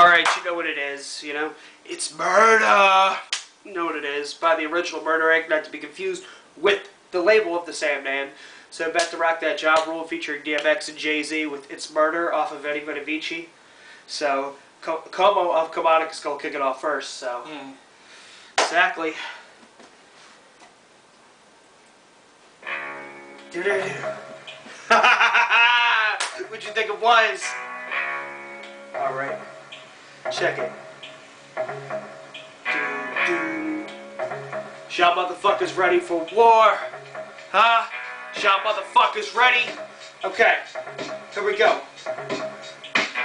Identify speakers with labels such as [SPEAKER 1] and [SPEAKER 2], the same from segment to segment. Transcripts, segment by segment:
[SPEAKER 1] Alright, you know what it is, you know? It's murder! You know what it is. By the original Murder Inc., not to be confused with the label of the Sandman. So back to rock that Ja Rule featuring DMX and Jay-Z with It's Murder off of Venni Vetti Vecci. So, Como of Comotic is going to kick it off first, so.
[SPEAKER 2] Mm.
[SPEAKER 1] Exactly. What'd you think it was? Alright. Check it. Do. Y'all motherfuckers ready for war? Huh? Y'all motherfuckers ready? Okay, here we go.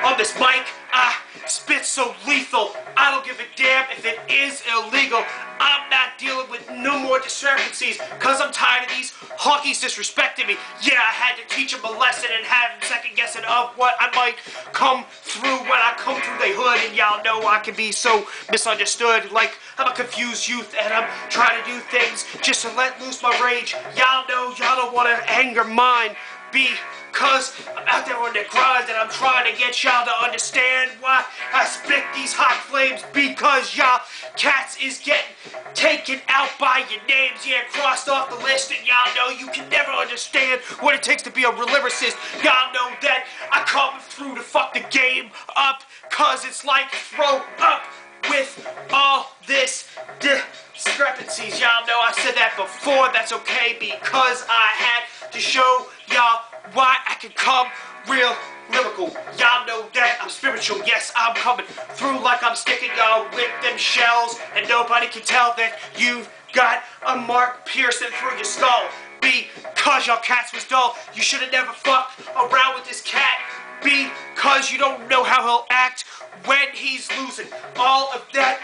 [SPEAKER 1] On this mic, I spit so lethal. I don't give a damn if it is illegal. I'm not dealing with no more discrepancies because I'm tired of these honkies disrespecting me. Yeah, I had to teach them a lesson and have them second guessing of what I might come through when I come through the hood. And y'all know I can be so misunderstood. Like I'm a confused youth and I'm trying to do things just to let loose my rage. Y'all know y'all don't want to anger mine because I'm out there on the grind and I'm trying to get y'all to understand why I spit these hot flames because y'all cats is getting taken out by your names, yeah, crossed off the list and y'all know you can never understand what it takes to be a lyricist. Y'all know that I come through to fuck the game up cause it's like throw up with all this discrepancies. Y'all know I said that before, that's okay because I had to show y'all why I can come real lyrical. Y'all know that I'm spiritual. Yes, I'm coming through like I'm sticking y'all with them shells, and nobody can tell that you've got a mark piercing through your skull. Because y'all cats was dull, you should have never fucked around with this cat. Because you don't know how he'll act when he's losing all of that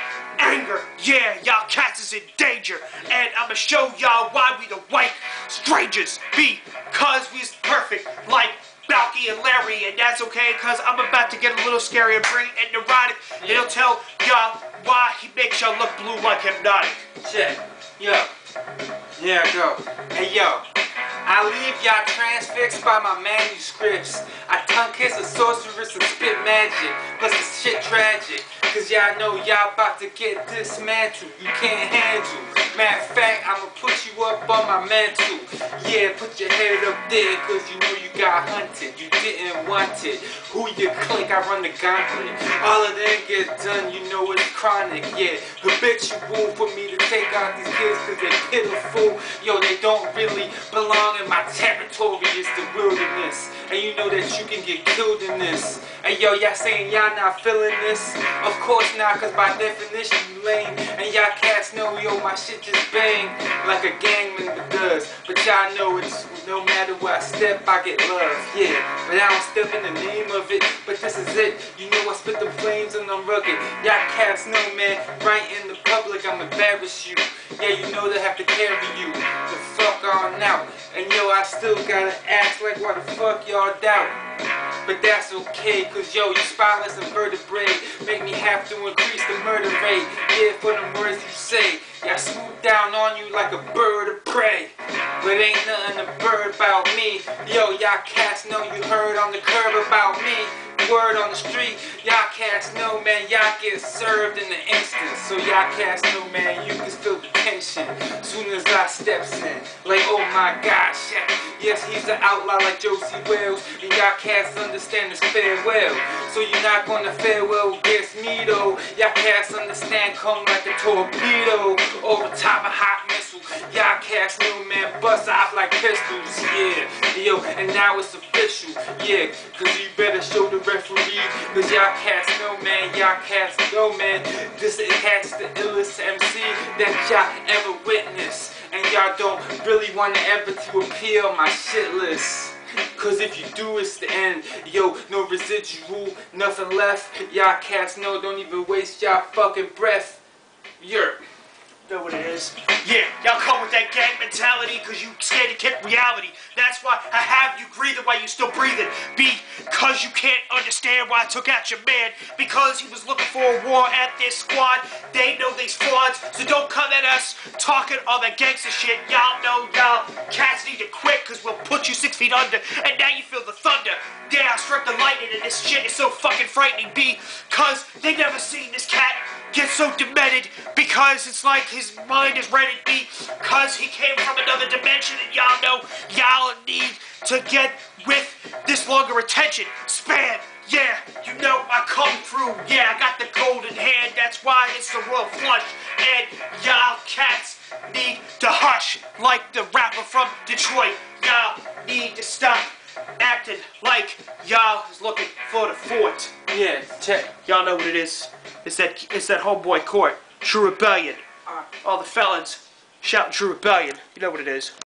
[SPEAKER 1] anger. Yeah, y'all cats is in danger. And I'ma show y'all why we the white strangers be. Cause we's perfect like Balki and Larry. And that's okay cause I'm about to get a little scary and bring and Narotic. And he'll tell y'all why he makes y'all look blue like hypnotic.
[SPEAKER 2] Check. Yo. Yeah, go. Hey, yo. I leave y'all transfixed by my manuscripts. I tongue kiss a sorceress and spit magic. Plus the shit tragic. Cause y'all know y'all about to get dismantled. You can't handle. Matter of fact, I'ma put you up on my mantle. Yeah, put your head up there, cause you know you got hunted. You didn't want it. Who you click, I run the gauntlet. All of them get done, you know it's chronic. Yeah, habitual for me to take out these kids cause they're pitiful. Yo, they don't really belong in my territory. It's the wilderness. And you know that you can get killed in this. And yo, y'all saying y'all not feeling this? Of course not, cause by definition you lame. And y'all cats know, yo, my shit just bang like a gang member does. But y'all know it's no matter where I step, I get love. Yeah, but I don't step in the name of it. But this is it. You know I spit the flames and I'm rugged. Y'all cats know, man, right in the public, I'm embarrass you. Yeah, you know they have to carry you. The fuck on out. And yo, I still gotta act like why the fuck y'all doubt. But that's okay, cause yo, you spineless and vertebrae make me have to increase the murder rate. Yeah, for the words you say. Yeah, I swoop down on you like a bird of prey. But ain't nothing to bird about me. Yo, y'all cats know you heard on the curb about me. Word on the street, y'all cats know, man, y'all get served in the instant. So y'all cats know, man, you can feel the tension soon as I steps in. Like, oh my gosh, yeah. Yes, he's an outlaw like Josey and y'all cats understand this farewell. So you're not gonna farewell against me though. Y'all cats understand come like a torpedo over top of hot missile. Y'all cats know man bust off like pistols, yeah. Yo, and now it's official, yeah. Cause you better show the referee, cause y'all cats know man, y'all cats know man. This cat's the illest MC that y'all ever witnessed and y'all don't really want to ever to appeal my shit list. Cause if you do, it's the end. Yo, no residual, nothing left. Y'all cats know, don't even waste y'all fucking breath. Yerp.
[SPEAKER 1] know what it is. Yeah, y'all come with that gang mentality because you scared to kick reality. That's why I have you breathing while you still breathing. Because you can't understand why I took out your man. Because he was looking for a war at this squad. They know these frauds, so don't come at us talking all that gangster shit. Y'all know y'all cats need to quit because we'll put you six feet under. And now you feel the thunder. Yeah, I struck the lightning and this shit is so fucking frightening. Because they never seen this cat get so demented because it's like his mind is ready to be because he came from another dimension and y'all know y'all need to get with this longer attention span. Yeah, you know I come through. Yeah, I got the golden hand. That's why it's the royal flush. And y'all cats need to hush like the rapper from Detroit. Y'all need to stop acting like y'all is looking for the fort.
[SPEAKER 2] Yeah.
[SPEAKER 1] Y'all know what it is. It's that it's that homeboy court. True Rebellion. All the felons shouting True Rebellion. You know what it is.